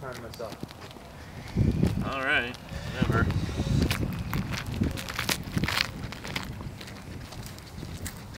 proud myself. All right.